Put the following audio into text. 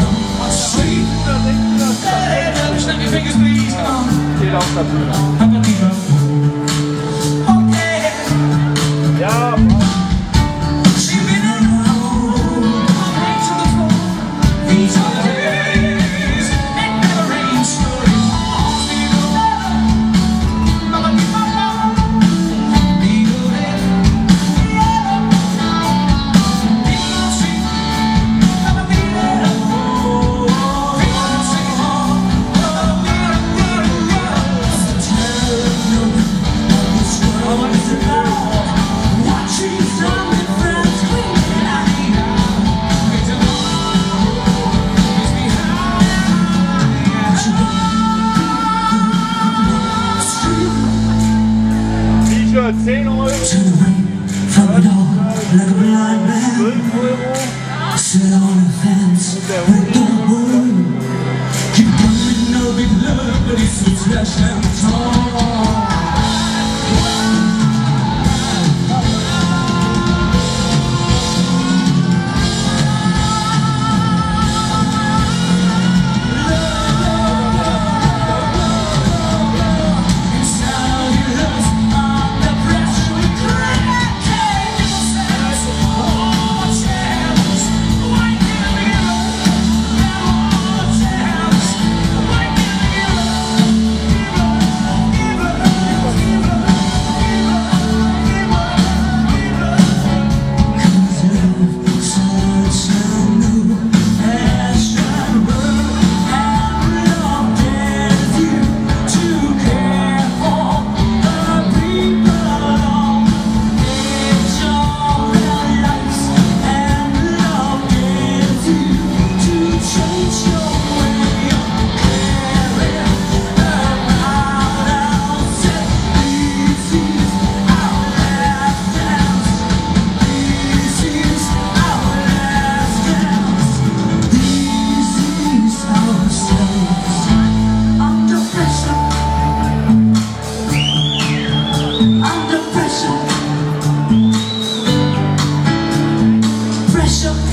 I'll see. Hey, now, snap your fingers, please. Get off that. T-Shirt 10 Euro. Turn away from it all like a blind man. 12 Euro. Sit on the fence, break the wood. Keep coming, no big love, but it's so trash and tall. special.